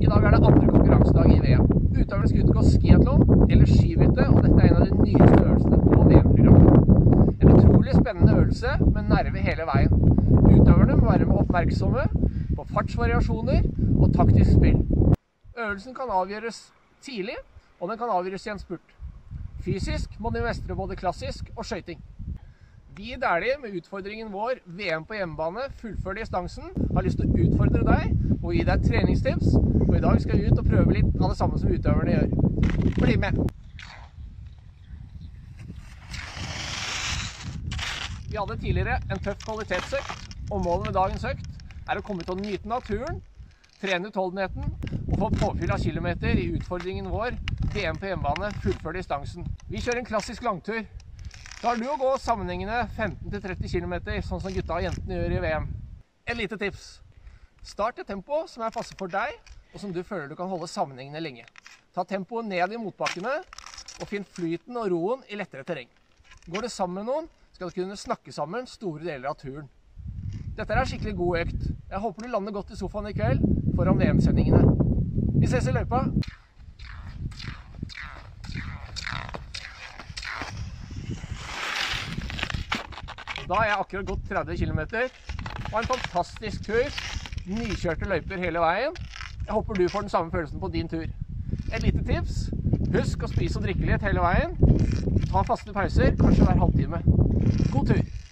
I dag er det andre konkurransedag i VM. Utøverne skal ut og gå skiatlon eller skibytte, og dette er en av de nyeste øvelsene på VM-programmet. En utrolig spennende øvelse med nerve hele veien. Utøverne må være oppmerksomme på fartsvariasjoner og taktisk spill. Øvelsen kan avgjøres tidlig, og den kan avgjøres i en spurt. Fysisk må de mestre både klassisk og skøyting. Vi i Dæhlie med utfordringen vår VM på hjemmebane, fullfør distansen, har lyst til å utfordre deg og gi deg treningstips. Og i dag skal vi ut og prøve litt av det samme som utøverne gjør. Bli med! Vi hadde tidligere en tøff kvalitetsøkt, og målet med dagens økt er å komme ut og nyte naturen, trene utholdenheten og få påfyll av kilometer i utfordringen vår VM på hjemmebane, fullfør distansen. Vi kjører en klassisk langtur. Klarer du å gå sammenhengende 15-30 km, sånn som gutta og jentene gjør i VM? Et lite tips. Start et tempo som er passe for deg, og som du føler du kan holde sammenhengende lenge. Ta tempoet ned i motbakkene, og finn flyten og roen i lettere terreng. Går du sammen med noen, skal du kunne snakke sammen store deler av turen. Dette er skikkelig god økt. Jeg håper du lander godt i sofaen i kveld foran VM-sendingene. Vi ses i løypa! Da har jeg akkurat gått 30 km. Og en fantastisk tur. Nykjørte løyper hele veien. Jeg håper du får den samme følelsen på din tur. Et lite tips. Husk å spise og drikke litt hele veien. Ta faste pauser, kanskje hver halvtime. God tur!